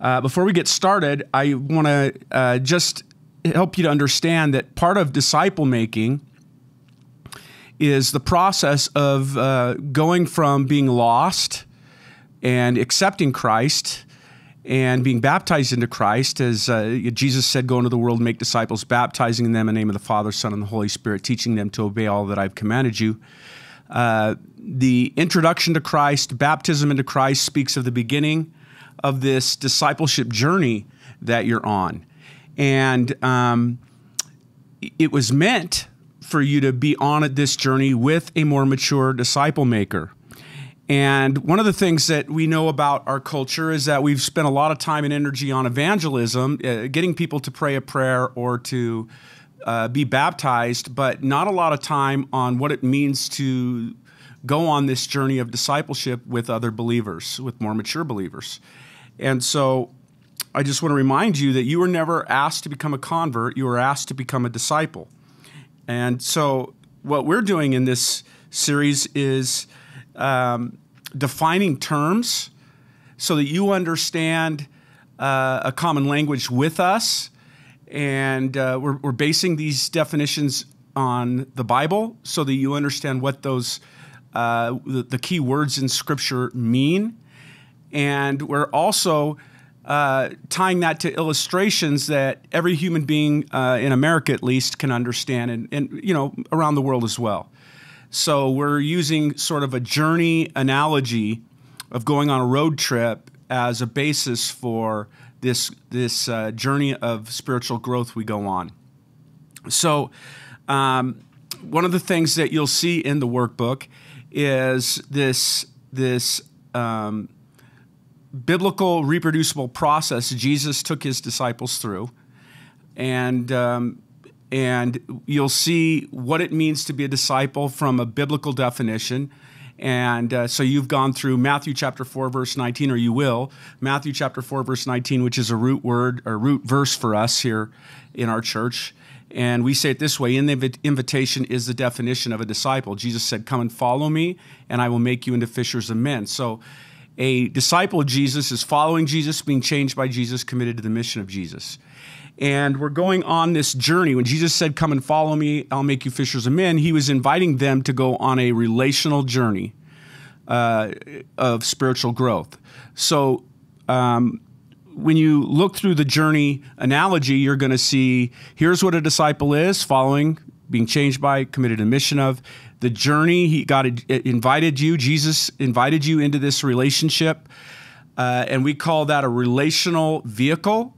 Uh, before we get started, I want to uh, just help you to understand that part of disciple making is the process of uh, going from being lost and accepting Christ and being baptized into Christ, as uh, Jesus said, go into the world make disciples, baptizing them in the name of the Father, Son, and the Holy Spirit, teaching them to obey all that I've commanded you. Uh, the introduction to Christ, baptism into Christ, speaks of the beginning of this discipleship journey that you're on. And um, it was meant for you to be on this journey with a more mature disciple maker. And one of the things that we know about our culture is that we've spent a lot of time and energy on evangelism, uh, getting people to pray a prayer or to uh, be baptized, but not a lot of time on what it means to go on this journey of discipleship with other believers, with more mature believers. And so I just want to remind you that you were never asked to become a convert, you were asked to become a disciple. And so what we're doing in this series is um, defining terms so that you understand uh, a common language with us. And uh, we're, we're, basing these definitions on the Bible so that you understand what those uh, the, the, key words in Scripture mean. And we're also uh, tying that to illustrations that every human being uh, in America, at least, can understand, and, and you know around the world as well. So we're using sort of a journey analogy of going on a road trip as a basis for this this uh, journey of spiritual growth we go on. So um, one of the things that you'll see in the workbook is this this um, biblical reproducible process Jesus took his disciples through, and um, and you'll see what it means to be a disciple from a biblical definition. And uh, so you've gone through Matthew chapter 4, verse 19, or you will, Matthew chapter 4, verse 19, which is a root word or root verse for us here in our church. And we say it this way in the invitation is the definition of a disciple. Jesus said, Come and follow me, and I will make you into fishers of men. So a disciple of Jesus is following Jesus, being changed by Jesus, committed to the mission of Jesus. And we're going on this journey. When Jesus said, Come and follow me, I'll make you fishers of men, he was inviting them to go on a relational journey uh, of spiritual growth. So, um, when you look through the journey analogy, you're going to see here's what a disciple is following, being changed by, committed to mission of. The journey, he got invited you, Jesus invited you into this relationship. Uh, and we call that a relational vehicle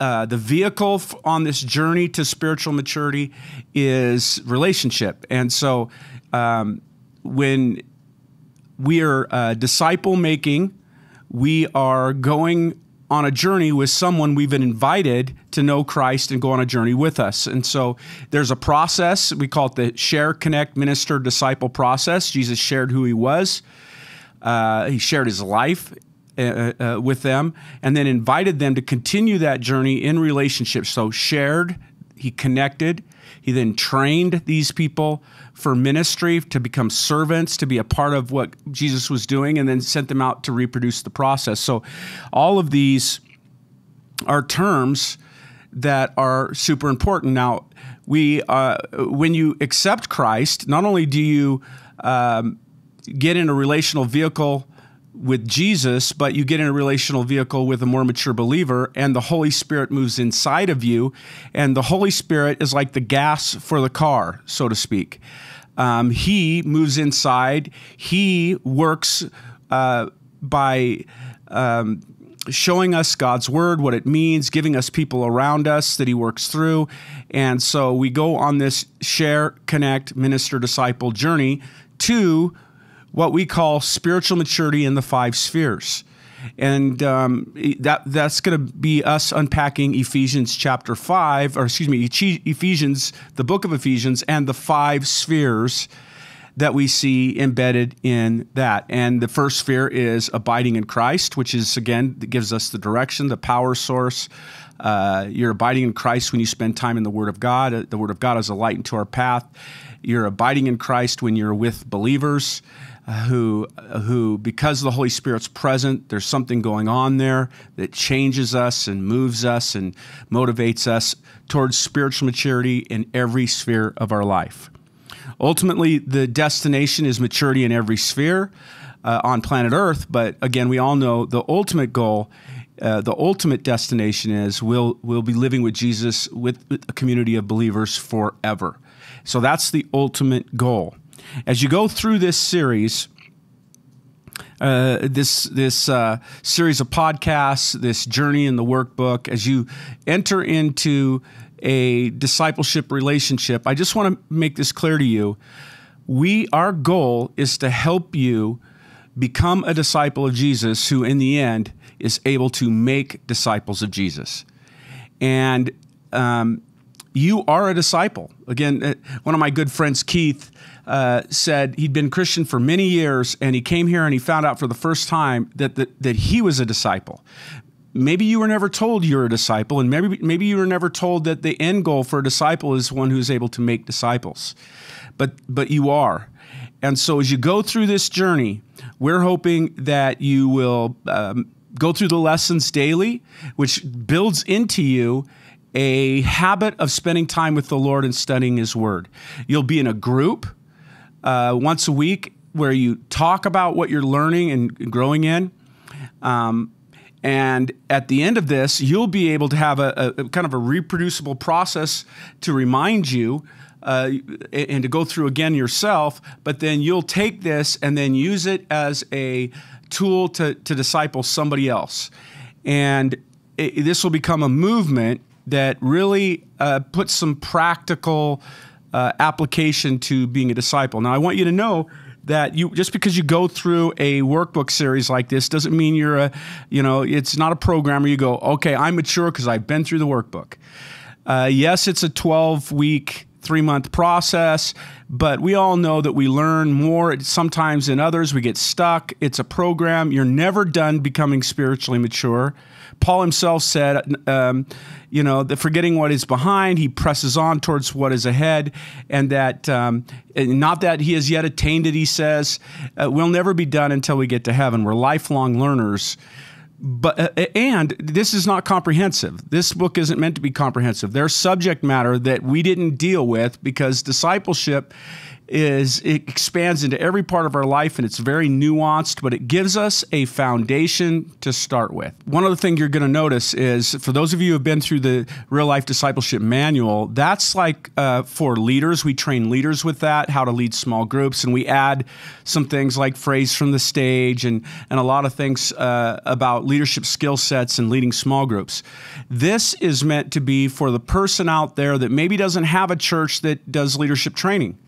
uh, the vehicle on this journey to spiritual maturity is relationship. And so um, when we are uh, disciple making, we are going on a journey with someone we've been invited to know Christ and go on a journey with us. And so there's a process. We call it the share, connect, minister, disciple process. Jesus shared who he was. Uh, he shared his life uh, uh, with them and then invited them to continue that journey in relationship. So, shared, he connected, he then trained these people for ministry to become servants, to be a part of what Jesus was doing, and then sent them out to reproduce the process. So, all of these are terms that are super important. Now, we uh, when you accept Christ, not only do you um, get in a relational vehicle with Jesus, but you get in a relational vehicle with a more mature believer, and the Holy Spirit moves inside of you. And the Holy Spirit is like the gas for the car, so to speak. Um, he moves inside, He works uh, by. Um, showing us God's word, what it means, giving us people around us that He works through. And so we go on this share, connect, minister, disciple journey to what we call spiritual maturity in the five spheres. And um, that that's going to be us unpacking Ephesians chapter five, or excuse me, Ephesians, the book of Ephesians, and the five spheres that we see embedded in that. And the first sphere is abiding in Christ, which is again gives us the direction, the power source. Uh, you're abiding in Christ when you spend time in the Word of God. The Word of God is a light into our path. You're abiding in Christ when you're with believers. Who who because the Holy Spirit's present, there's something going on there that changes us and moves us and motivates us towards spiritual maturity in every sphere of our life. Ultimately, the destination is maturity in every sphere uh, on planet Earth, but again, we all know the ultimate goal uh, the ultimate destination is we'll we'll be living with Jesus with a community of believers forever. So that's the ultimate goal. As you go through this series, uh, this this uh, series of podcasts, this journey in the workbook, as you enter into a discipleship relationship, I just want to make this clear to you. We our goal is to help you become a disciple of Jesus, who in the end is able to make disciples of Jesus. And um, you are a disciple. Again, uh, one of my good friends, Keith, uh, said he'd been Christian for many years and he came here and he found out for the first time that, that, that he was a disciple. Maybe you were never told you're a disciple, and maybe, maybe you were never told that the end goal for a disciple is one who's able to make disciples. But, but you are. And so as you go through this journey, we're hoping that you will um, go through the lessons daily, which builds into you a habit of spending time with the Lord and studying His Word. You'll be in a group uh, once a week where you talk about what you're learning and growing in. Um, and at the end of this, you'll be able to have a, a kind of a reproducible process to remind you uh, and to go through again yourself. But then you'll take this and then use it as a tool to, to disciple somebody else. And it, this will become a movement that really uh, puts some practical uh, application to being a disciple. Now, I want you to know that you just because you go through a workbook series like this doesn't mean you're a, you know, it's not a program where you go, okay, I'm mature because I've been through the workbook. Uh, yes, it's a 12 week three month process, but we all know that we learn more sometimes than others. We get stuck. It's a program. You're never done becoming spiritually mature. Paul himself said, um, you know, that forgetting what is behind, he presses on towards what is ahead, and that um, not that he has yet attained it, he says, uh, we'll never be done until we get to heaven. We're lifelong learners but uh, and this is not comprehensive. This book isn't meant to be comprehensive. There's subject matter that we didn't deal with because discipleship is it expands into every part of our life and it's very nuanced, but it gives us a foundation to start with. One other thing you're going to notice is for those of you who have been through the real life discipleship manual, that's like uh, for leaders. We train leaders with that, how to lead small groups, and we add some things like phrase from the stage and, and a lot of things uh, about leadership skill sets and leading small groups. This is meant to be for the person out there that maybe doesn't have a church that does leadership training.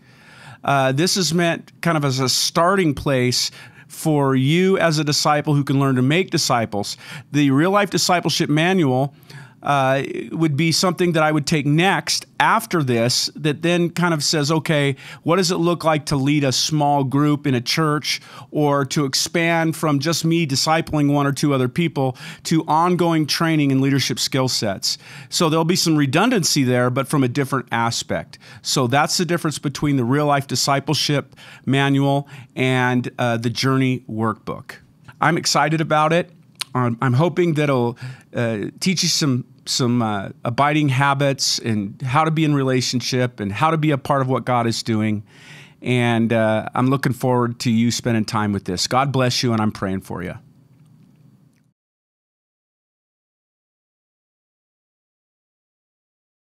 Uh, this is meant kind of as a starting place for you as a disciple who can learn to make disciples. The real life discipleship manual uh, would be something that I would take next after this that then kind of says, okay, what does it look like to lead a small group in a church or to expand from just me discipling one or two other people to ongoing training and leadership skill sets? So there'll be some redundancy there, but from a different aspect. So that's the difference between the real life discipleship manual and uh, the journey workbook. I'm excited about it. I'm, I'm hoping that it'll uh, teach you some some uh, abiding habits and how to be in relationship and how to be a part of what God is doing. And uh, I'm looking forward to you spending time with this. God bless you, and I'm praying for you.